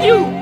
you!